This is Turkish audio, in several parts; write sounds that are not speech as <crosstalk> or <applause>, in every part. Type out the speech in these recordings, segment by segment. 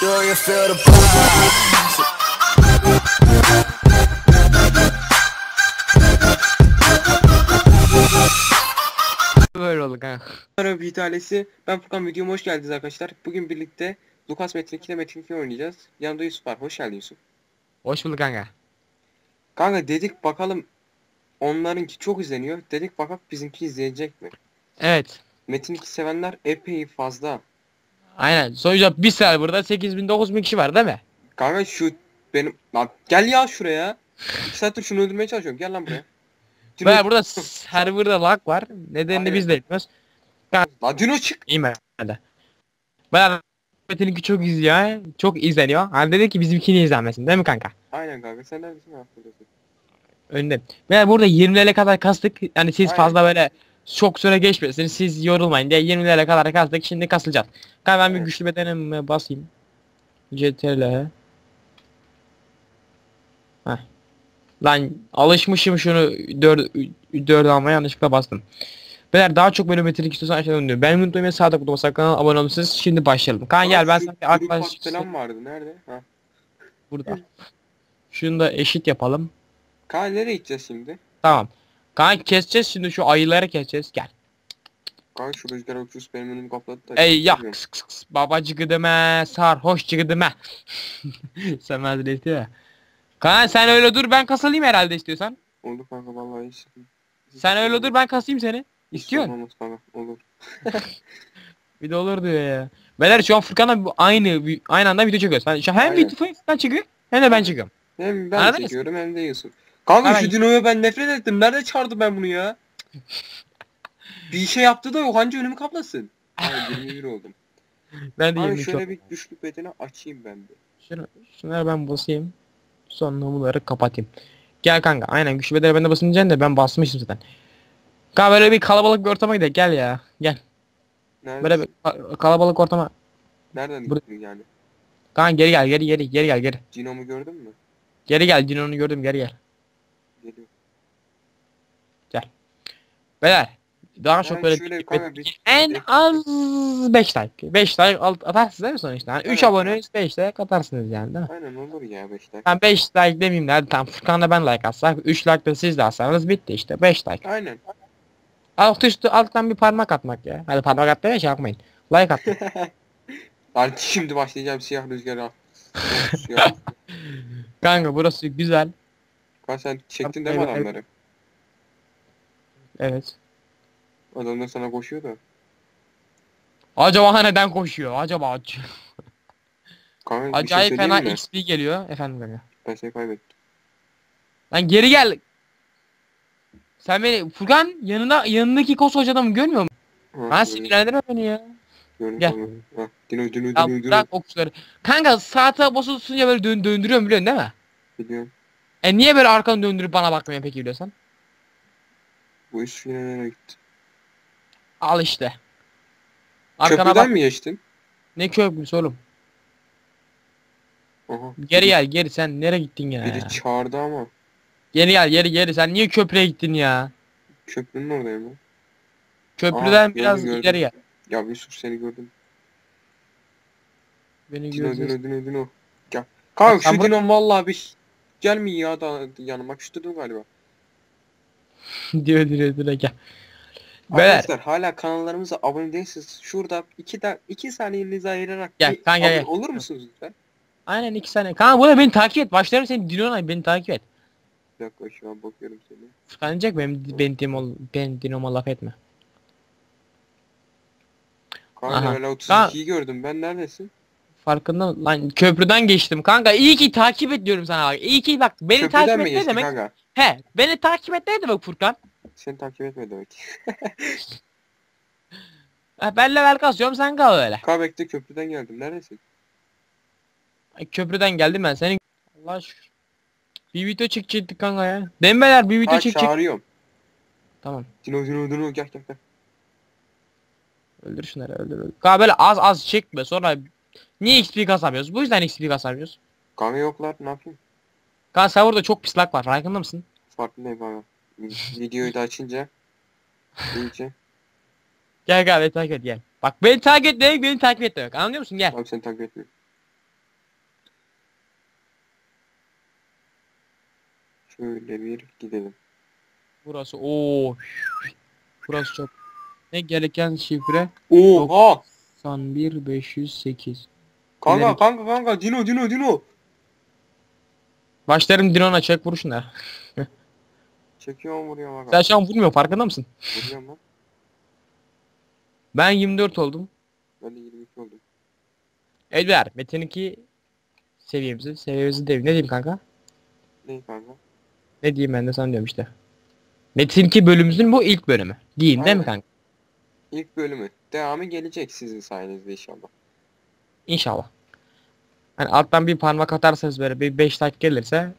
Do you feel the vibes? Böyle oldu kanka. Merhaba bir tanesi. Ben Furkan videoma hoş geldiniz arkadaşlar. Bugün birlikte Lucas Metin 2 ile Metin 2 oynayacağız. Yanımda Yusuf var. Hoş geldin Yusuf. Hoş bulduk kanka. Kanka dedik bakalım onlarınki çok izleniyor. Dedik bakalım bizimki izleyecek mi? Evet. Metin 2 sevenler epey fazla. Aynen. Sonuçta bir serverda 8000 9000 kişi var değil mi? Kanka şu benim... Lan gel ya şuraya. İki saattir şunu öldürmeye çalışıyorum. Gel lan buraya. Dino... <laughs> Baya burada serverda lag var. Nedenini Aynen. biz de bilmiyoruz. Lan Dino çık. İyi mi? Hadi. Baya Metin'inki çok izliyor. Çok izleniyor. Hani dedi ki bizimkini izlenmesin değil mi kanka? Aynen kanka sen neredesin? Önde. Ve burada 20'lere kadar kastık. Yani siz Aynen. fazla böyle çok süre geçmesin. Siz yorulmayın diye 20'lere kadar kastık. Şimdi kasılacağız. Kanka ben bir güçlü bedenime basayım. CTRL. Heh. Lan alışmışım şunu 4 4 almaya yanlışlıkla bastım. Beyler daha çok böyle metinlik istiyorsan aşağıdan diyor. Ben unutmayın sağda kutu basak kanala abone olmuşsunuz. Şimdi başlayalım. Kan gel ben sana arkadaş falan vardı. Nerede? Ha. burada. Şunu da eşit yapalım. Kanka nereye gideceğiz şimdi? Tamam. Kan keseceğiz şimdi şu ayıları keseceğiz. Gel. Kanka şu rüzgar uçuş benim önümü kapladı da. Ey ya kıs kıs kıs babacı gıdıme sarhoş gıdıme. <laughs> sen mazereti ya. Kaan sen öyle dur ben kasılayım herhalde istiyorsan. Oldu kanka vallahi hiç. Sen öyle dur ben kasayım seni. Hiç İstiyorsun. sorun olmaz kanka. Olur. <laughs> Bir de olur diyor ya. Beyler şu an Furkan'la aynı aynı anda video çekiyoruz. Yani şu hem Aynen. video Furkan çekiyor hem de ben çekiyorum. Hem ben Anladın mı? çekiyorum hem de Yusuf. Kanka şu Dino'ya ben nefret ettim. Nerede çağırdım ben bunu ya? bir şey yaptı da yok. Anca önümü kaplasın. Ay <laughs> 21 oldum. Ben de Abi 22 şöyle bir güçlük bedeni açayım ben bir. Şunu, şunları ben basayım. Sonra bunları kapatayım. Gel kanka aynen güçlü bedeli ben de basınca da ben basmışım zaten. Kanka böyle bir kalabalık bir ortama gidelim gel ya. Gel. Nerede? Böyle bir ka- kalabalık ortama. Nereden Bur- gittin yani? Kanka geri gel geri geri geri gel geri. Dino'mu gördün mü? Geri gel Dino'nu gördüm geri gel. Geliyor. Beyler daha çok böyle şöyle bir- kanka bir- en az 5 like. 5 like alt- atarsınız değil mi sonuçta? Yani 3 Evet. abone 5 like atarsınız yani değil mi? Aynen olur ya 5 dakika. Ben 5 like demeyeyim de hadi tamam Furkan'la ben like atsak 3 like de siz de atsanız bitti işte 5 like. Aynen. Alt üstü alttan bir parmak atmak ya. Hadi parmak at deme şey yapmayın. Like at. <laughs> Artık şimdi başlayacağım siyah rüzgar al. Siyah. <laughs> Kanka burası güzel. Kanka sen çektin değil mi adamları? Evet. Adamlar sana koşuyor da. Acaba neden koşuyor? Acaba ac- Kanka bir şey acayip söyleyeyim fena mi? XP geliyor. Efendim kanka. Ben seni kaybettim. Lan geri gel. Sen beni Furkan yanında yanındaki koskoca adamı görmüyor musun? Ha, Ha sinirlendirme beni ya. gördüm, Gel. tamam. Ha, Dino Dino Ya Dino Dino. bırak o kuşları. Kanka saate basılı tutunca böyle dön döndürüyorum biliyorsun değil mi? Biliyorum. E niye böyle arkanı döndürüp bana bakmıyorsun peki biliyorsan? Bu iş yine nereye gitti? Al işte. Arkana Köprüden bak. mi geçtin? Ne köprüsü oğlum? Aha. Geri gel geri sen nereye gittin ya? Biri çağırdı ama. Geri gel geri geri sen niye köprüye gittin ya? Köprünün oradayım ben. Köprüden Aa, biraz gördüm, ileri gel. Ya Yusuf seni gördüm. Beni Dino gördün. Dino Dino Dino. Gel. Kanka şu Dino vallahi bir gelmiyor ya da yanıma küstürdüm galiba. <laughs> diyor diyor diyor gel. Beyler Arkadaşlar hala kanallarımıza abone değilseniz şurada 2 da 2 saniyenizi ayırarak Gel, bir kanka abone gel. olur musunuz lütfen? aynen iki saniye. Kanka burada beni takip et. Başlarım seni Dino'na beni takip et. Bir dakika şu an bakıyorum seni. Furkan diyecek benim ben Dino ben Dino'ma laf etme. Kanka Aha. hala 32'yi gördüm ben neredesin? Farkında mı? Lan köprüden geçtim kanka. İyi ki takip et diyorum sana bak. İyi ki bak beni Köprüden takip mi et ne geçtin demek? kanka? He beni takip et ne demek Furkan? Seni takip etme demek. <laughs> Ha, ben level kasıyorum sen kal öyle. Kanka bekle köprüden geldim neredesin? Ay, Köprüden geldim ben senin. Allah şükür. Bir video çekecektik kanka ya. Dembeler bir video Ha çekecek. çağırıyorum. Tamam. Dino Dino Dino gel gel gel. Öldür şunları öldür öldür. Kanka böyle az az çekme sonra Niye XP kasamıyoruz? Bu yüzden XP kasamıyoruz. Kanka yoklar ne yapayım? Kanka serverda çok pis lag var. Farkında mısın? Farkındayım abi. Videoyu da açınca. iyice. Gel gel beni takip et gel. Bak beni takip et demek beni takip et demek. Anlıyor musun? Gel. Abi seni takip etmiyorum. Şöyle bir gidelim. Burası o. Burası çok. Ne gereken şifre? Oha! 91 508. Kanka İleri- kanka kanka Dino Dino Dino. Başlarım Dinon'a çek vuruşuna. <laughs> Çekiyorum vuruyorum aga. Sen şu an vurmuyor farkında mısın? Vuruyorum lan. Ben 24 oldum. Ben de 22 oldum. Elber Metin 2 seviyemizi, seviyemizi değil. Ne diyeyim kanka? Ne kanka? Ne diyeyim ben de sana diyorum işte. Metin 2 bölümümüzün bu ilk bölümü. Diyeyim değil mi Aynen. kanka? İlk bölümü. Devamı gelecek sizin sayenizde inşallah. İnşallah. Hani alttan bir parmak atarsanız böyle bir 5 like gelirse Abi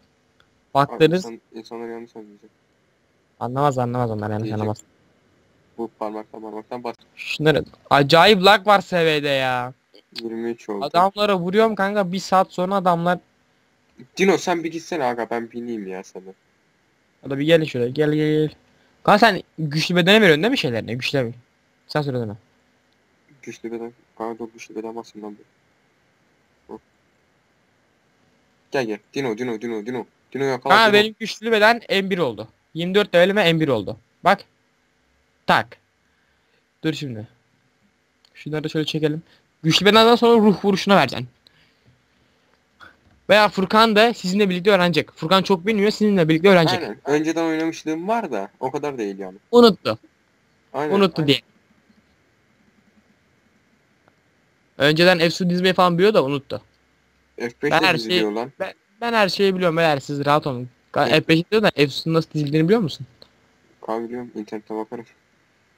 baktınız insan, insanlar yanlış anlayacak. anlamaz anlamaz onlar yanlış Diyecek. anlamaz. Bu parmaktan parmaktan bas. Şunları acayip lag var seviyede ya. 23 oldu. Adamlara vuruyorum kanka bir saat sonra adamlar Dino sen bir gitsene aga ben bineyim ya sana. Hadi bir gelin şuraya gel gel gel. Kanka sen güçlü bedene veriyorsun değil mi şeylerini? Güçlü? Sen söyle deme. Güçlü beden. Dur güçlü beden basın lan bir. Hı. Gel gel. Dino Dino Dino Dino. Dino yakala. Kanka Dino. benim güçlü beden M1 oldu. 24 levelime M1 oldu. Bak. Tak. Dur şimdi. Şunları da şöyle çekelim. Güçlü bedenden sonra ruh vuruşuna vereceksin. Veya Furkan da sizinle birlikte öğrenecek. Furkan çok bilmiyor sizinle birlikte öğrenecek. Aynen. Önceden oynamışlığım var da o kadar değil yani. Unuttu. Aynen. Unuttu aynen. diye. Önceden Efsun dizmeyi falan biliyor da unuttu. F5'te Ben her şeyi- lan. Ben her şeyi biliyorum beyler siz rahat olun. Evet. F5 diyor da Efsun nasıl dizildiğini biliyor musun? Kanka biliyorum internete bakarım.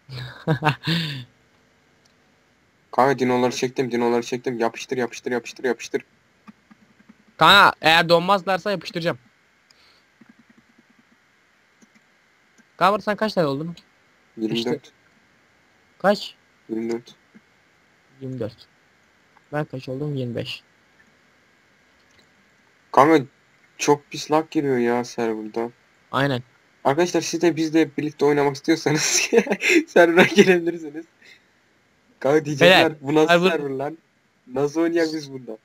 <laughs> Kanka dinoları çektim dinoları çektim. Yapıştır yapıştır yapıştır yapıştır. Kanka eğer donmazlarsa yapıştıracağım. Kanka sen kaç tane oldun? 24. Kaç? 24. 24. Ben kaç oldum? 25. Kanka çok pis lag giriyor ya serverda. Aynen. Arkadaşlar siz de bizle birlikte oynamak istiyorsanız <laughs> server'a gelebilirsiniz. Kanka diyecekler bu nasıl server- server lan? Nasıl oynayacak biz bunda?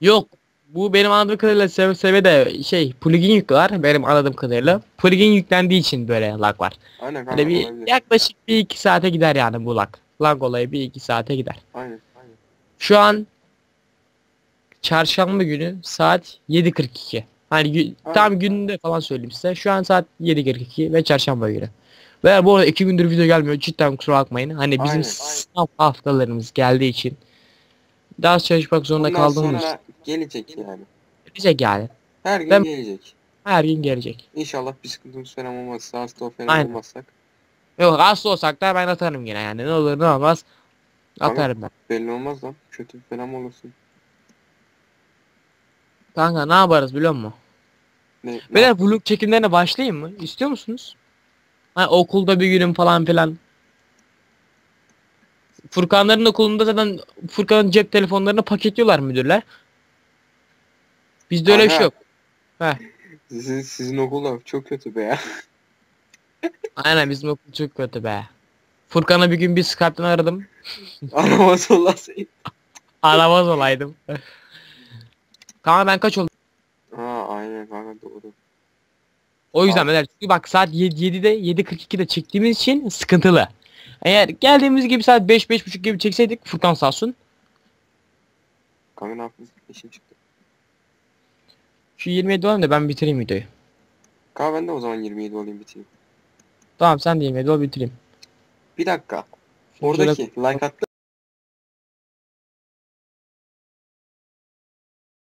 Yok. Bu benim anladığım kadarıyla sev seviyede şey plugin yüklüyorlar benim anladığım kadarıyla. Plugin yüklendiği için böyle lag var. Aynen kanka Hani bir olabilir. yaklaşık bir iki saate gider yani bu lag. Lag olayı bir iki saate gider. Aynen. Şu an çarşamba günü saat 7.42. Hani gü- tam gününde falan söyleyeyim size. Şu an saat 7.42 ve çarşamba günü. Ve bu arada iki gündür video gelmiyor. Cidden kusura bakmayın. Hani bizim Aynen, aynen. sınav haftalarımız geldiği için ders çalışmak zorunda Bundan kaldığımız sonra gelecek yani. gelecek yani. Her gün Ben- gelecek. Her gün gelecek. İnşallah bir sıkıntımız falan olmazsa hasta falan Aynen. olmazsak. Yok hasta olsak da ben atarım yine yani. Ne olur ne olmaz. Atarım ben. Belli olmaz lan. Kötü falan olursun. Kanka ne yaparız biliyor musun? Ne, ne Beyler vlog çekimlerine başlayayım mı? İstiyor musunuz? Hani okulda bir günüm falan filan. Furkanların okulunda zaten Furkan'ın cep telefonlarını paketliyorlar müdürler. Bizde öyle bir şey Aha. yok. Sizin, sizin okulda çok kötü be ya. <laughs> Aynen bizim okul çok kötü be. Furkan'a bir gün bir Skype'den aradım. Aramaz seni. Aramaz olaydım. Kanka ben kaç oldum? Ha aynen kanka doğru. O yüzden Abi. beyler çünkü bak saat 7, 7'de 7.42'de çektiğimiz için sıkıntılı. Eğer geldiğimiz gibi saat 5-5.30 gibi çekseydik Furkan sağ olsun. Kanka ne yaptınız? İşim çıktı. Şu 27 olayım da ben bitireyim videoyu. Kanka ben de o zaman 27 olayım bitireyim. Tamam sen de 27 ol bitireyim. Bir dakika. Şöyle- Oradaki like attı